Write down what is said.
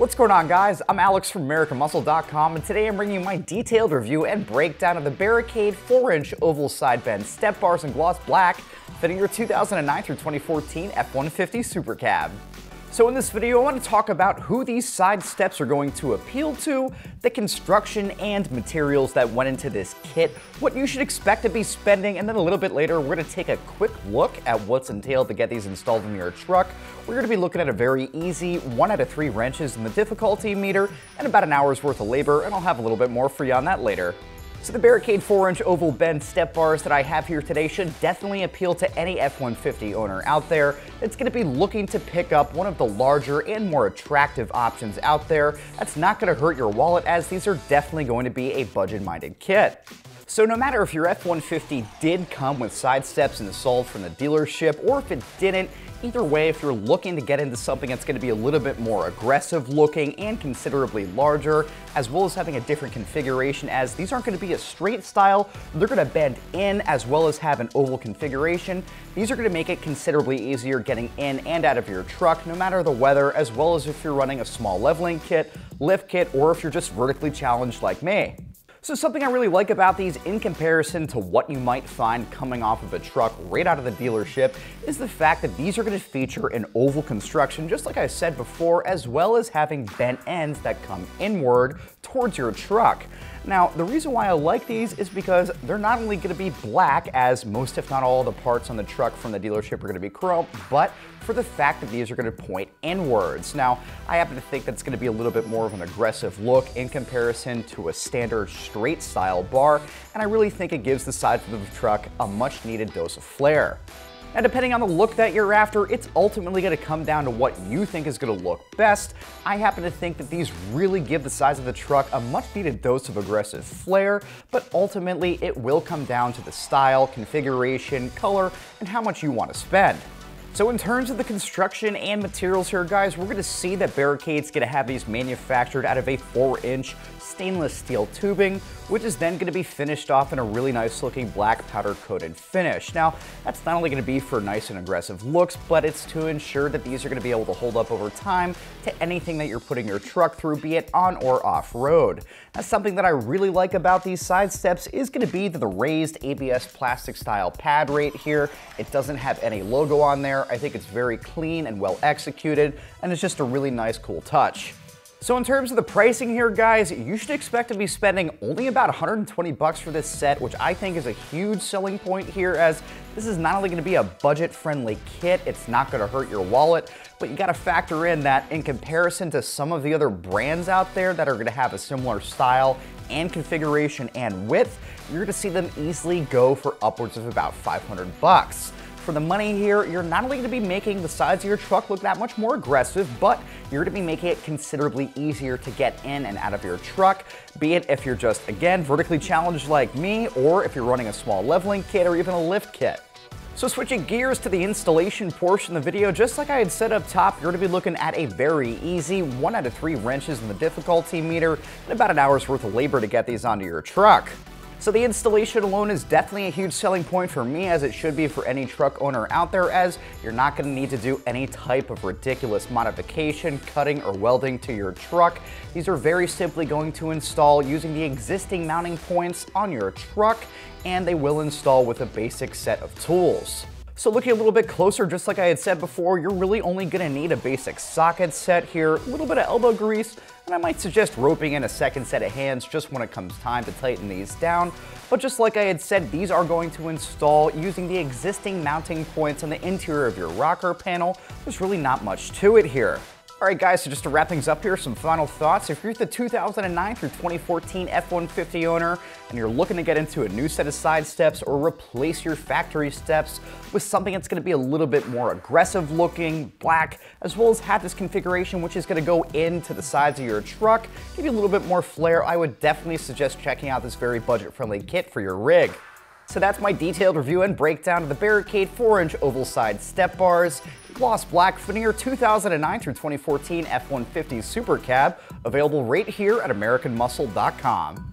What's going on guys? I'm Alex from AmericanMuscle.com and today I'm bringing you my detailed review and breakdown of the Barricade 4-inch oval side bend step bars in gloss black fitting your 2009 through 2014 F-150 Super Cab. So in this video, I want to talk about who these side steps are going to appeal to, the construction and materials that went into this kit, what you should expect to be spending, and then a little bit later, we're going to take a quick look at what's entailed to get these installed in your truck. We're going to be looking at a very easy one out of three wrenches in the difficulty meter and about an hour's worth of labor, and I'll have a little bit more for you on that later. So the Barricade 4-inch oval bend step bars that I have here today should definitely appeal to any F-150 owner out there that's going to be looking to pick up one of the larger and more attractive options out there. That's not going to hurt your wallet as these are definitely going to be a budget-minded kit. So no matter if your F-150 did come with side steps and installed from the dealership or if it didn't, Either way, if you're looking to get into something that's going to be a little bit more aggressive looking and considerably larger, as well as having a different configuration as these aren't going to be a straight style, they're going to bend in as well as have an oval configuration. These are going to make it considerably easier getting in and out of your truck no matter the weather, as well as if you're running a small leveling kit, lift kit, or if you're just vertically challenged like me. So something I really like about these in comparison to what you might find coming off of a truck right out of the dealership is the fact that these are going to feature an oval construction, just like I said before, as well as having bent ends that come inward towards your truck. Now, the reason why I like these is because they're not only going to be black, as most if not all the parts on the truck from the dealership are going to be chrome, but for the fact that these are going to point inwards. Now, I happen to think that's going to be a little bit more of an aggressive look in comparison to a standard straight style bar, and I really think it gives the sides of the truck a much needed dose of flair. Now, depending on the look that you're after, it's ultimately going to come down to what you think is going to look best. I happen to think that these really give the size of the truck a much needed dose of aggressive flair, but ultimately it will come down to the style, configuration, color, and how much you want to spend. So in terms of the construction and materials here, guys, we're going to see that Barricade's going to have these manufactured out of a 4-inch stainless steel tubing, which is then going to be finished off in a really nice looking black powder coated finish. Now, that's not only going to be for nice and aggressive looks, but it's to ensure that these are going to be able to hold up over time to anything that you're putting your truck through, be it on or off road. That's something that I really like about these side steps is going to be the raised ABS plastic style pad right here. It doesn't have any logo on there. I think it's very clean and well executed, and it's just a really nice cool touch. So in terms of the pricing here, guys, you should expect to be spending only about 120 bucks for this set, which I think is a huge selling point here as this is not only gonna be a budget-friendly kit, it's not gonna hurt your wallet, but you gotta factor in that in comparison to some of the other brands out there that are gonna have a similar style and configuration and width, you're gonna see them easily go for upwards of about 500 bucks. For the money here, you're not only going to be making the sides of your truck look that much more aggressive, but you're going to be making it considerably easier to get in and out of your truck, be it if you're just, again, vertically challenged like me, or if you're running a small leveling kit or even a lift kit. So switching gears to the installation portion of the video, just like I had said up top, you're going to be looking at a very easy one out of three wrenches in the difficulty meter and about an hour's worth of labor to get these onto your truck. So the installation alone is definitely a huge selling point for me as it should be for any truck owner out there as you're not going to need to do any type of ridiculous modification, cutting or welding to your truck. These are very simply going to install using the existing mounting points on your truck and they will install with a basic set of tools. So looking a little bit closer, just like I had said before, you're really only gonna need a basic socket set here, a little bit of elbow grease, and I might suggest roping in a second set of hands just when it comes time to tighten these down. But just like I had said, these are going to install using the existing mounting points on the interior of your rocker panel. There's really not much to it here. All right, guys, so just to wrap things up here, some final thoughts. If you're the 2009 through 2014 F-150 owner and you're looking to get into a new set of side steps or replace your factory steps with something that's gonna be a little bit more aggressive looking, black, as well as have this configuration which is gonna go into the sides of your truck, give you a little bit more flair, I would definitely suggest checking out this very budget-friendly kit for your rig. So that's my detailed review and breakdown of the Barricade 4-inch oval side step bars, gloss black Veneer 2009 through 2014 F-150 Super Cab, available right here at AmericanMuscle.com.